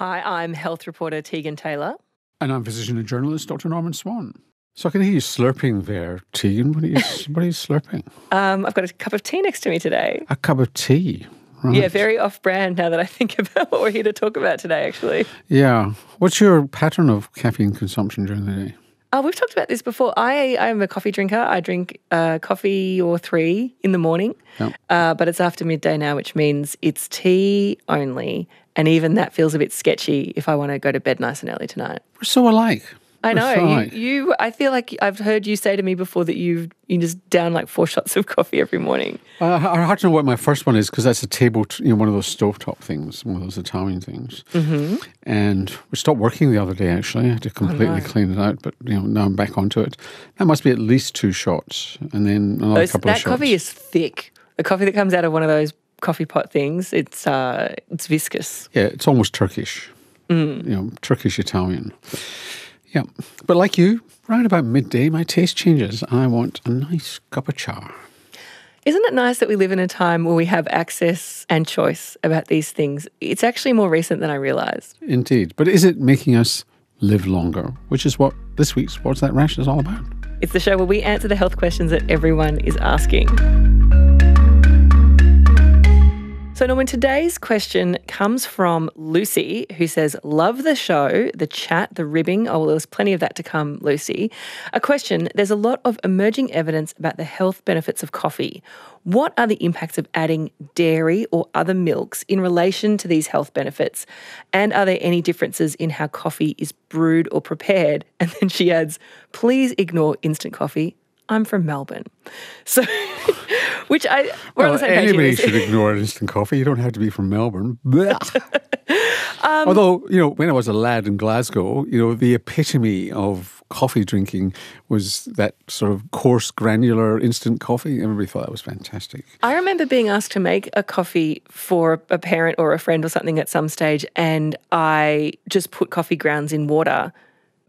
Hi, I'm health reporter Tegan Taylor. And I'm physician and journalist Dr. Norman Swan. So I can hear you slurping there, Tegan. What are you, what are you slurping? Um, I've got a cup of tea next to me today. A cup of tea. Right. Yeah, very off brand now that I think about what we're here to talk about today, actually. Yeah. What's your pattern of caffeine consumption during the day? Uh, we've talked about this before. I I'm a coffee drinker. I drink uh, coffee or three in the morning, Yep. uh, but it's after midday now, which means it's tea only. And even that feels a bit sketchy if I want to go to bed nice and early tonight. We're so alike. I know so you, alike. you. I feel like I've heard you say to me before that you you just down like four shots of coffee every morning. Uh, I hard to know what my first one is because that's a table, t- you know, one of those stovetop things, one of those Italian things. Mm-hmm. And we stopped working the other day. Actually, I had to completely clean it out, but you know now I'm back onto it. That must be at least two shots, and then another Those- couple of shots. That coffee is thick. The coffee that comes out of one of those coffee pot things, it's uh, it's viscous. Yeah, it's almost Turkish. Mm. You know, Turkish Italian. Yeah, but like you, right about midday, my taste changes. I want a nice cup of char. Isn't it nice that we live in a time where we have access and choice about these things? It's actually more recent than I realised. Indeed, but is it making us live longer? Which is what this week's What's That Rash is all about. It's the show where we answer the health questions that everyone is asking. So, Norman, today's question comes from Lucy, who says, Love the show, the chat, the ribbing. Oh, well, there's plenty of that to come, Lucy. A question There's a lot of emerging evidence about the health benefits of coffee. What are the impacts of adding dairy or other milks in relation to these health benefits? And are there any differences in how coffee is brewed or prepared? And then she adds, Please ignore instant coffee. I'm from Melbourne. So, which I, we're on the Well, same anybody should ignore instant coffee. You don't have to be from Melbourne. Um, Although, you know, when I was a lad in Glasgow, you know, the epitome of coffee drinking was that sort of coarse, granular instant coffee. Everybody thought that was fantastic. I remember being asked to make a coffee for a parent or a friend or something at some stage, and I just put coffee grounds in water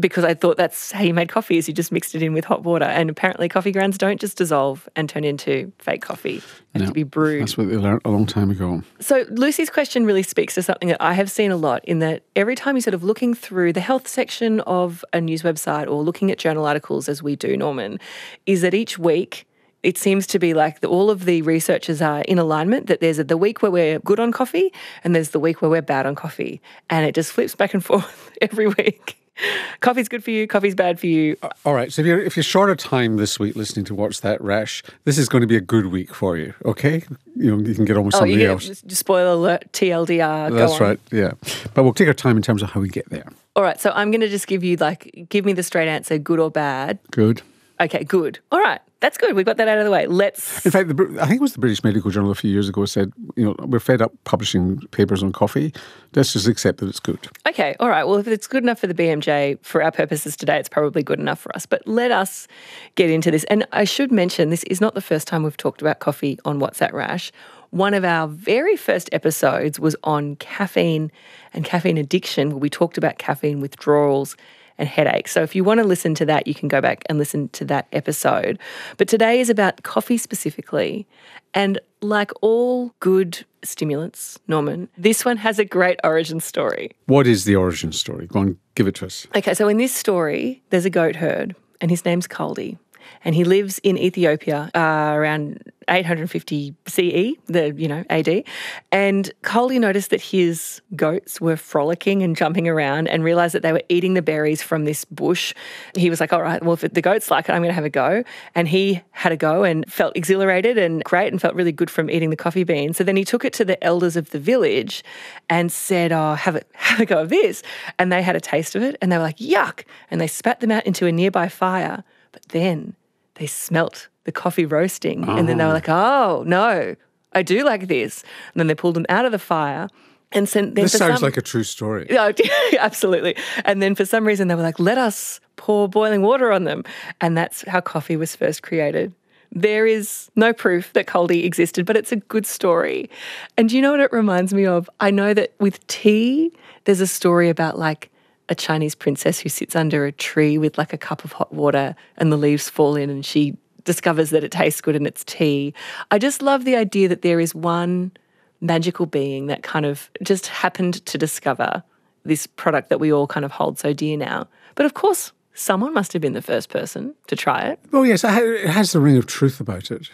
because I thought that's how you made coffee is you just mixed it in with hot water. And apparently coffee grounds don't just dissolve and turn into fake coffee. They have No, to be brewed. That's what they learned a long time ago. So Lucy's question really speaks to something that I have seen a lot in that every time you're sort of looking through the health section of a news website or looking at journal articles as we do, Norman, is that each week it seems to be like the, all of the researchers are in alignment that there's a, the week where we're good on coffee and there's the week where we're bad on coffee. And it just flips back and forth every week. Coffee's good for you, coffee's bad for you. Uh, all right. So if you're if you're short of time this week listening to What's That Rash, this is going to be a good week for you. Okay. You know, you can get on with Oh, somebody you get else. just spoiler alert, TLDR. That's right. Yeah. But we'll take our time in terms of how we get there. All right, so I'm going to just give you like, give me the straight answer, good or bad. Good. Okay, good. All right, that's good. We've got that out of the way. Let's. In fact, the, I think it was the British Medical Journal a few years ago said, you know, we're fed up publishing papers on coffee. Let's just accept that it's good. Okay, all right. Well, if it's good enough for the BMJ for our purposes today, it's probably good enough for us. But let us get into this. And I should mention, this is not the first time we've talked about coffee on What's That Rash. One of our very first episodes was on caffeine and caffeine addiction, where we talked about caffeine withdrawals and headaches. So if you want to listen to that, you can go back and listen to that episode. But today is about coffee specifically. And like all good stimulants, Norman, this one has a great origin story. What is the origin story? Go on, give it to us. Okay, so in this story, there's a goat herd, and his name's Kaldi. And he lives in Ethiopia uh, around 850 CE, the you know AD. And Kaldi noticed that his goats were frolicking and jumping around, and realized that they were eating the berries from this bush. He was like, "All right, well, if the goats like it, I'm going to have a go." And he had a go and felt exhilarated and great, and felt really good from eating the coffee bean. So then he took it to the elders of the village and said, "Oh, have it, have a go of this." And they had a taste of it, and they were like, "Yuck!" And they spat them out into a nearby fire. But then they smelt the coffee roasting, and then they were oh. like, "Oh no, I do like this." And then they pulled them out of the fire, and sent. Then This sounds some- like a true story. yeah, oh, absolutely. And then for some reason they were like, let us pour boiling water on them. And that's how coffee was first created. There is no proof that Kaldi existed, but it's a good story. And do you know what it reminds me of? I know that with tea, there's a story about like a Chinese princess who sits under a tree with like a cup of hot water and the leaves fall in and she discovers that it tastes good and it's tea. I just love the idea that there is one magical being that kind of just happened to discover this product that we all kind of hold so dear now. But of course, someone must have been the first person to try it. Well, yes, it has the ring of truth about it.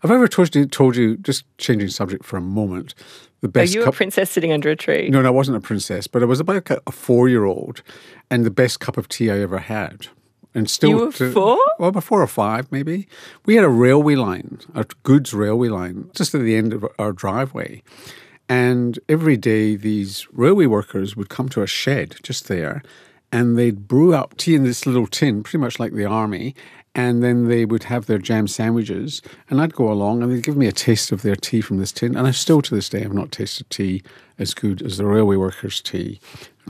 Have I ever told you, told you just changing subject for a moment, the best. Are you cup- a princess sitting under a tree? No, no, I wasn't a princess, but I was about a four year old and the best cup of tea I ever had. And still, you were to, four? Well, about four or five, maybe. We had a railway line, a goods railway line, just at the end of our driveway. And every day, these railway workers would come to a shed just there and they'd brew up tea in this little tin, pretty much like the army, and then they would have their jam sandwiches, and I'd go along and they'd give me a taste of their tea from this tin, and I still to this day have not tasted tea as good as the railway workers' tea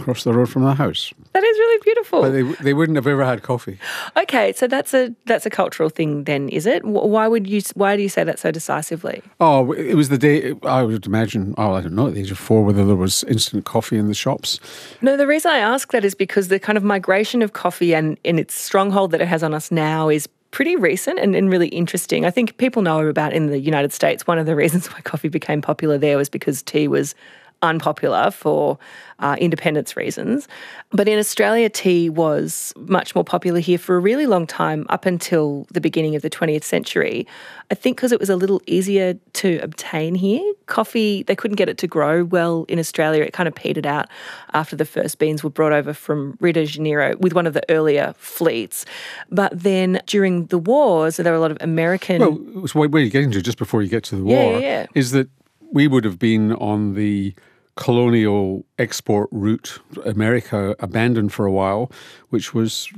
across the road from our house. That is really beautiful. But they, they wouldn't have ever had coffee. Okay, so that's a that's a cultural thing then, is it? Why would you why do you say that so decisively? Oh, it was the day I would imagine. Oh, I don't know at the age of four whether there was instant coffee in the shops. No, the reason I ask that is because the kind of migration of coffee and in its stronghold that it has on us now is pretty recent and, and, really interesting. I think people know about in the United States. One of the reasons why coffee became popular there was because tea was unpopular for uh, independence reasons. But in Australia, tea was much more popular here for a really long time, up until the beginning of the 20th century. I think because it was a little easier to obtain here. Coffee, they couldn't get it to grow well in Australia. It kind of petered out after the first beans were brought over from Rio de Janeiro with one of the earlier fleets. But then during the wars, there were a lot of American. Well, so where you're getting to just before you get to the war yeah, yeah. is that we would have been on the colonial export route America abandoned for a while, which was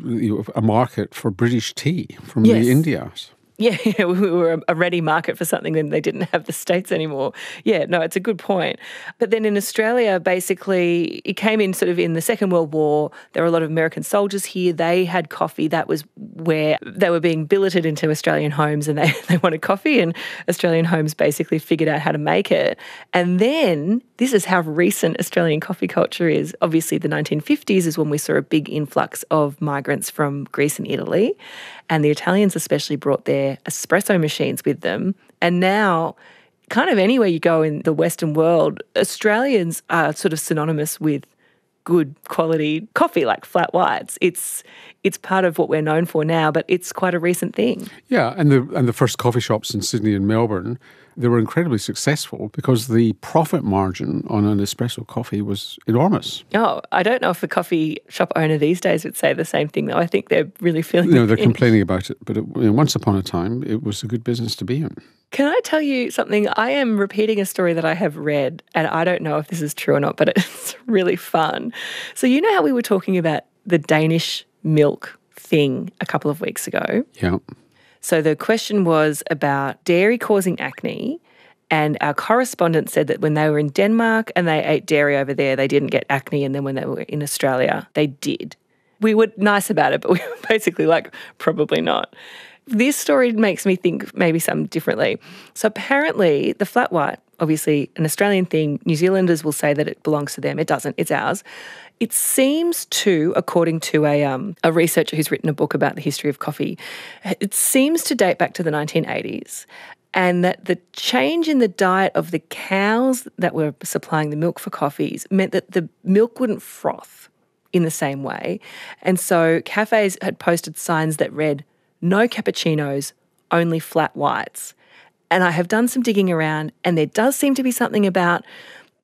a market for British tea from yes. the Indias. Yeah, we were a ready market for something then they didn't have the states anymore. Yeah, no, it's a good point. But then in Australia, basically, it came in sort of in the Second World War. There were a lot of American soldiers here. They had coffee. That was where they were being billeted into Australian homes and they, they wanted coffee. And Australian homes basically figured out how to make it. And then this is how recent Australian coffee culture is. Obviously, the 1950s is when we saw a big influx of migrants from Greece and Italy. And the Italians especially brought their espresso machines with them. And now, kind of anywhere you go in the Western world, Australians are sort of synonymous with good quality coffee like flat whites. It's it's part of what we're known for now, but it's quite a recent thing. Yeah, and the and the first coffee shops in Sydney and Melbourne they were incredibly successful because the profit margin on an espresso coffee was enormous. Oh, I don't know if a coffee shop owner these days would say the same thing, though. I think they're really feeling. No, they're complaining about it, but it, you know, once upon a time, it was a good business to be in. Can I tell you something? I am repeating a story that I have read, and I don't know if this is true or not, but it's really fun. So, you know how we were talking about the Danish milk thing a couple of weeks ago? Yeah. So the question was about dairy causing acne. And our correspondent said that when they were in Denmark and they ate dairy over there, they didn't get acne. And then when they were in Australia, they did. We were nice about it, but we were basically like, probably not. This story makes me think maybe something differently. So apparently, the flat white, obviously an Australian thing, New Zealanders will say that it belongs to them. It doesn't, it's ours. It seems to, according to a, um, a researcher who's written a book about the history of coffee, it seems to date back to the 1980s and that the change in the diet of the cows that were supplying the milk for coffees meant that the milk wouldn't froth in the same way. And so cafes had posted signs that read, no cappuccinos, only flat whites. And I have done some digging around, and there does seem to be something about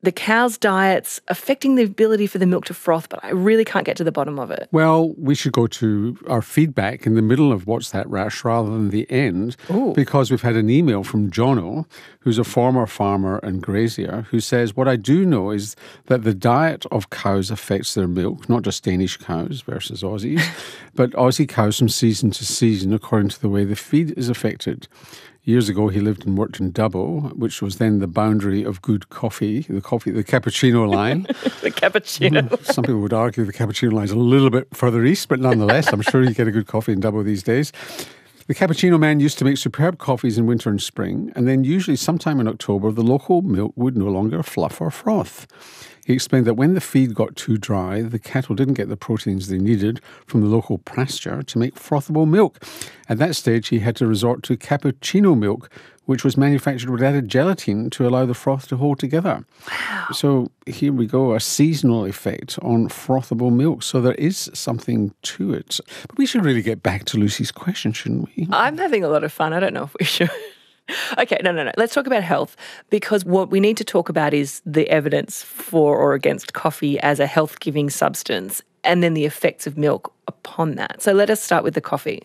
the cow's diets affecting the ability for the milk to froth, but I really can't get to the bottom of it. Well, we should go to our feedback in the middle of What's That Rash rather than the end, Ooh. because we've had an email from Jono, who's a former farmer and grazier, who says, What I do know is that the diet of cows affects their milk, not just Danish cows versus Aussies, but Aussie cows from season to season according to the way the feed is affected. Years ago, he lived and worked in Dubbo, which was then the boundary of good coffee, the coffee, the cappuccino line. the cappuccino. Mm, some people would argue the cappuccino line is a little bit further east, but nonetheless, I'm sure you get a good coffee in Dubbo these days. The cappuccino man used to make superb coffees in winter and spring, and then usually sometime in October, the local milk would no longer fluff or froth. He explained that when the feed got too dry, the cattle didn't get the proteins they needed from the local pasture to make frothable milk. At that stage, he had to resort to cappuccino milk, which was manufactured with added gelatin to allow the froth to hold together. Wow. So here we go, a seasonal effect on frothable milk. So there is something to it. But we should really get back to Lucy's question, shouldn't we? I'm having a lot of fun. I don't know if we should. Okay, no, no, no. Let's talk about health because what we need to talk about is the evidence for or against coffee as a health giving substance and then the effects of milk upon that. So let us start with the coffee.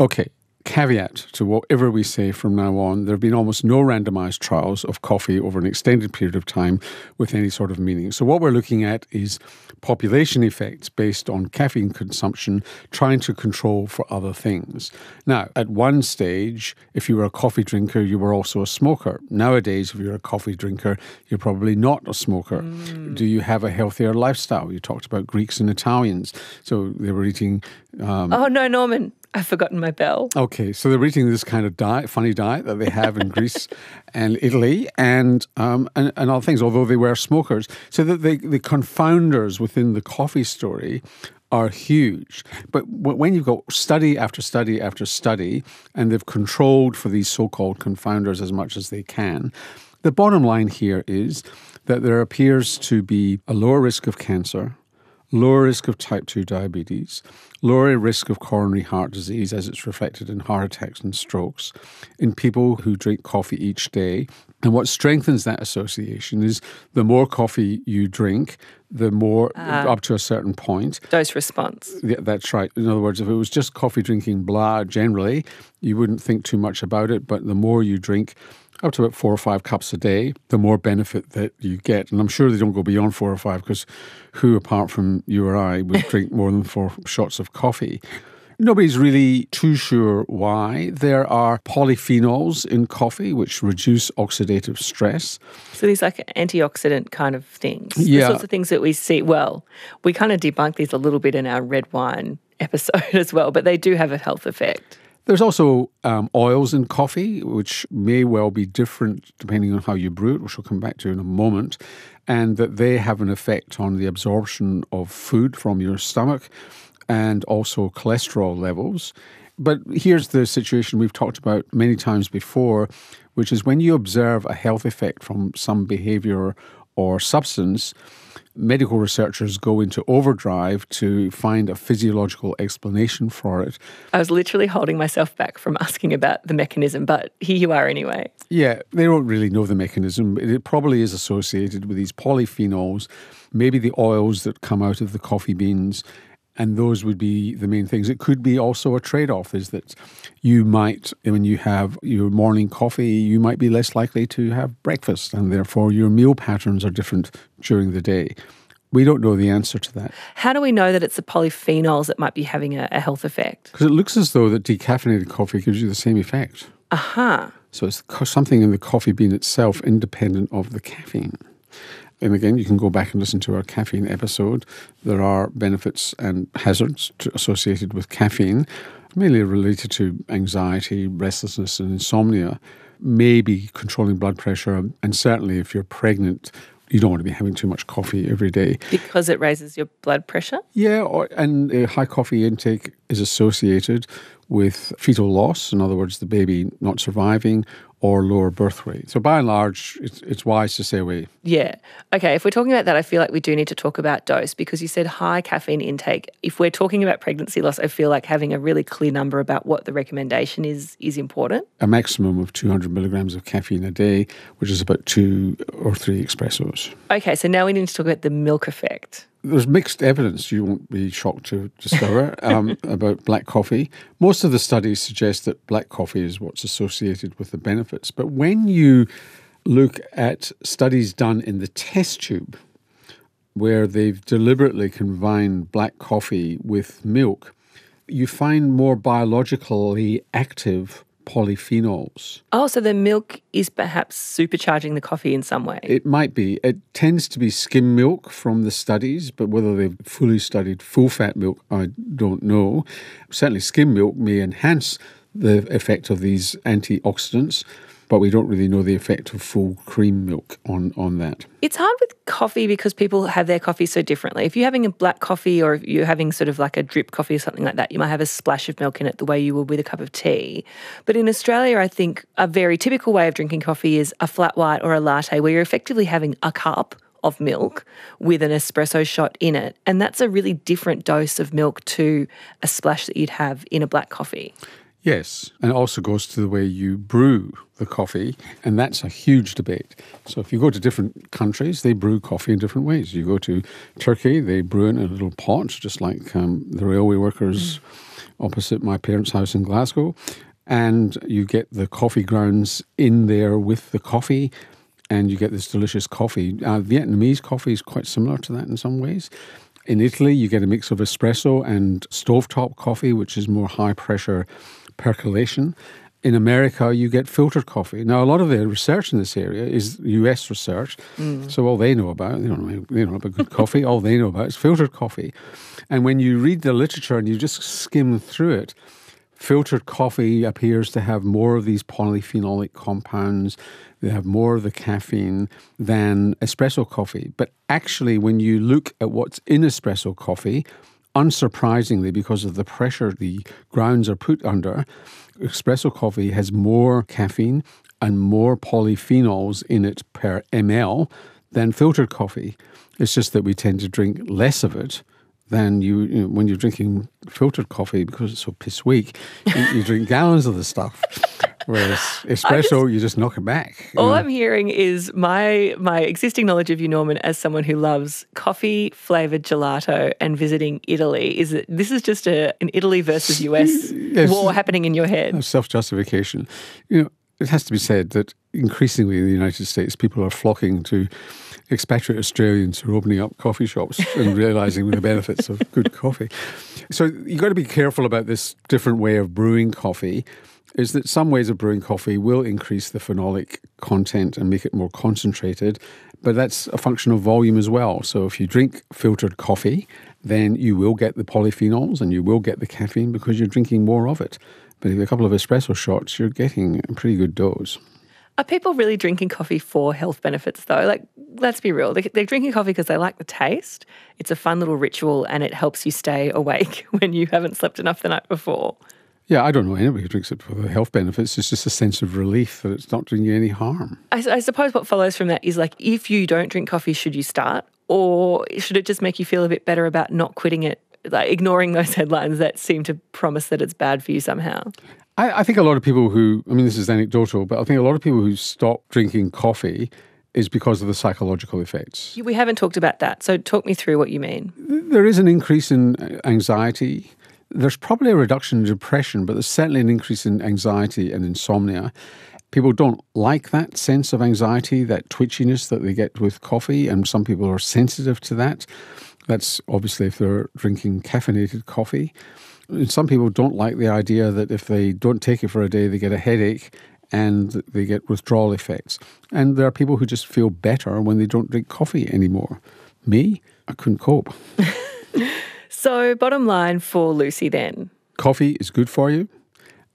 Okay, caveat to whatever we say from now on, there have been almost no randomized trials of coffee over an extended period of time with any sort of meaning. So, what we're looking at is population effects based on caffeine consumption, trying to control for other things. Now, at one stage, if you were a coffee drinker, you were also a smoker. Nowadays, if you're a coffee drinker, you're probably not a smoker. Mm. Do you have a healthier lifestyle? You talked about Greeks and Italians. So, they were eating. Um, oh, no, Norman. I've forgotten my bell. Okay, so they're eating this kind of diet, funny diet that they have in Greece and Italy and, um, and and other things. Although they were smokers, so that the the confounders within the coffee story are huge. But when you've got study after study after study, and they've controlled for these so-called confounders as much as they can, the bottom line here is that there appears to be a lower risk of cancer lower risk of type 2 diabetes, lower risk of coronary heart disease as it's reflected in heart attacks and strokes in people who drink coffee each day. And what strengthens that association is the more coffee you drink, the more uh, up to a certain point. Dose response. Yeah, that's right. In other words, if it was just coffee drinking blah generally, you wouldn't think too much about it. But the more you drink, up to about four or five cups a day, the more benefit that you get. And I'm sure they don't go beyond four or five because who, apart from you or I, would drink more than four shots of coffee? Nobody's really too sure why. There are polyphenols in coffee which reduce oxidative stress. So these like antioxidant kind of things. Yeah. The sorts of things that we see. Well, we kind of debunk these a little bit in our red wine episode as well, but they do have a health effect. There's also um, oils in coffee, which may well be different depending on how you brew it, which we'll come back to in a moment, and that they have an effect on the absorption of food from your stomach and also cholesterol levels. But here's the situation we've talked about many times before, which is when you observe a health effect from some behavior or substance, medical researchers go into overdrive to find a physiological explanation for it. I was literally holding myself back from asking about the mechanism, but here you are anyway. Yeah, they don't really know the mechanism. It probably is associated with these polyphenols, maybe the oils that come out of the coffee beans and those would be the main things. It could be also a trade off is that you might, when you have your morning coffee, you might be less likely to have breakfast, and therefore your meal patterns are different during the day. We don't know the answer to that. How do we know that it's the polyphenols that might be having a, a health effect? Because it looks as though that decaffeinated coffee gives you the same effect. Aha. Uh-huh. So it's something in the coffee bean itself independent of the caffeine. And again, you can go back and listen to our caffeine episode. There are benefits and hazards to, associated with caffeine, mainly related to anxiety, restlessness, and insomnia. Maybe controlling blood pressure, and certainly if you're pregnant, you don't want to be having too much coffee every day because it raises your blood pressure. Yeah, or, and a high coffee intake is associated with fetal loss, in other words, the baby not surviving, or lower birth rate. So by and large, it's, it's wise to stay away. Yeah. Okay. If we're talking about that, I feel like we do need to talk about dose because you said high caffeine intake. If we're talking about pregnancy loss, I feel like having a really clear number about what the recommendation is is important. A maximum of 200 milligrams of caffeine a day, which is about two or three espressos. Okay. So now we need to talk about the milk effect there's mixed evidence, you won't be shocked to discover, um, about black coffee. Most of the studies suggest that black coffee is what's associated with the benefits. But when you look at studies done in the test tube, where they've deliberately combined black coffee with milk, you find more biologically active polyphenols. Oh, so the milk is perhaps supercharging the coffee in some way? It might be. It tends to be skim milk from the studies, but whether they've fully studied full fat milk, I don't know. Certainly, skim milk may enhance the effect of these antioxidants, but we don't really know the effect of full cream milk on, on that. It's hard with coffee because people have their coffee so differently. If you're having a black coffee or if you're having sort of like a drip coffee or something like that, you might have a splash of milk in it the way you would with a cup of tea. But in Australia, I think a very typical way of drinking coffee is a flat white or a latte where you're effectively having a cup of milk with an espresso shot in it. And that's a really different dose of milk to a splash that you'd have in a black coffee. Yes, and it also goes to the way you brew the coffee, and that's a huge debate. So if you go to different countries, they brew coffee in different ways. You go to Turkey, they brew it in a little pot, just like um, the railway workers mm. opposite my parents' house in Glasgow, and you get the coffee grounds in there with the coffee, and you get this delicious coffee. Uh, Vietnamese coffee is quite similar to that in some ways. In Italy, you get a mix of espresso and stovetop coffee, which is more high pressure percolation. In America, you get filtered coffee. Now, a lot of the research in this area is US research. Mm. So, all they know about, they don't know, they don't know about good coffee, all they know about is filtered coffee. And when you read the literature and you just skim through it, filtered coffee appears to have more of these polyphenolic compounds. They have more of the caffeine than espresso coffee. But actually, when you look at what's in espresso coffee, unsurprisingly, because of the pressure the grounds are put under, espresso coffee has more caffeine and more polyphenols in it per ml than filtered coffee. It's just that we tend to drink less of it than you, you know, when you're drinking filtered coffee because it's so piss weak. you, you drink gallons of the stuff. Whereas espresso, just, you just knock it back. All know? I'm hearing is my my existing knowledge of you, Norman, as someone who loves coffee flavored gelato and visiting Italy. Is that this is just a an Italy versus US yes, war happening in your head? Self justification. You know, it has to be said that increasingly in the United States, people are flocking to expatriate Australians who are opening up coffee shops and realizing the benefits of good coffee. So you've got to be careful about this different way of brewing coffee is that some ways of brewing coffee will increase the phenolic content and make it more concentrated, but that's a function of volume as well. So if you drink filtered coffee, then you will get the polyphenols and you will get the caffeine because you're drinking more of it. But if a couple of espresso shots, you're getting a pretty good dose. Are people really drinking coffee for health benefits though? Like, let's be real. They're drinking coffee because they like the taste. It's a fun little ritual and it helps you stay awake when you haven't slept enough the night before. Yeah, I don't know anybody who drinks it for the health benefits. It's just a sense of relief that it's not doing you any harm. I, I suppose what follows from that is like, if you don't drink coffee, should you start? Or should it just make you feel a bit better about not quitting it, like ignoring those headlines that seem to promise that it's bad for you somehow? I, I think a lot of people who, I mean, this is anecdotal, but I think a lot of people who stop drinking coffee is because of the psychological effects. We haven't talked about that. So talk me through what you mean. There is an increase in anxiety there's probably a reduction in depression, but there's certainly an increase in anxiety and insomnia. People don't like that sense of anxiety, that twitchiness that they get with coffee, and some people are sensitive to that. That's obviously if they're drinking caffeinated coffee. And some people don't like the idea that if they don't take it for a day, they get a headache and they get withdrawal effects. And there are people who just feel better when they don't drink coffee anymore. Me, I couldn't cope. So, bottom line for Lucy then coffee is good for you.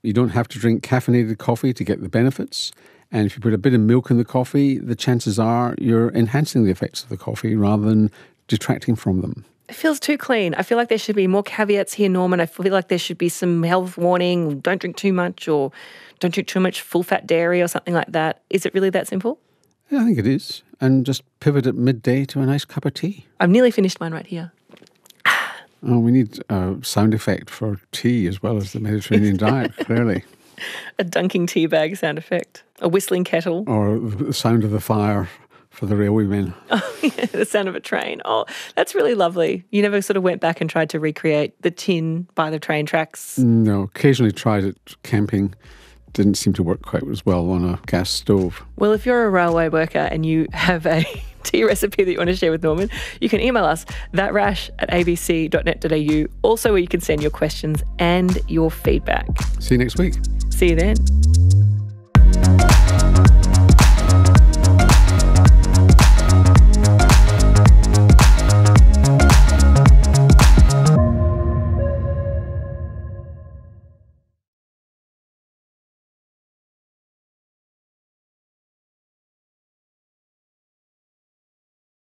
You don't have to drink caffeinated coffee to get the benefits. And if you put a bit of milk in the coffee, the chances are you're enhancing the effects of the coffee rather than detracting from them. It feels too clean. I feel like there should be more caveats here, Norman. I feel like there should be some health warning don't drink too much or don't drink too much full fat dairy or something like that. Is it really that simple? Yeah, I think it is. And just pivot at midday to a nice cup of tea. I've nearly finished mine right here. Oh, we need a sound effect for tea as well as the Mediterranean diet, clearly. A dunking tea bag sound effect, a whistling kettle. Or the sound of the fire for the railwaymen. Oh, yeah, the sound of a train. Oh, that's really lovely. You never sort of went back and tried to recreate the tin by the train tracks? No, occasionally tried it camping didn't seem to work quite as well on a gas stove. Well, if you're a railway worker and you have a tea recipe that you want to share with Norman, you can email us thatrash at abc.net.au, also where you can send your questions and your feedback. See you next week. See you then.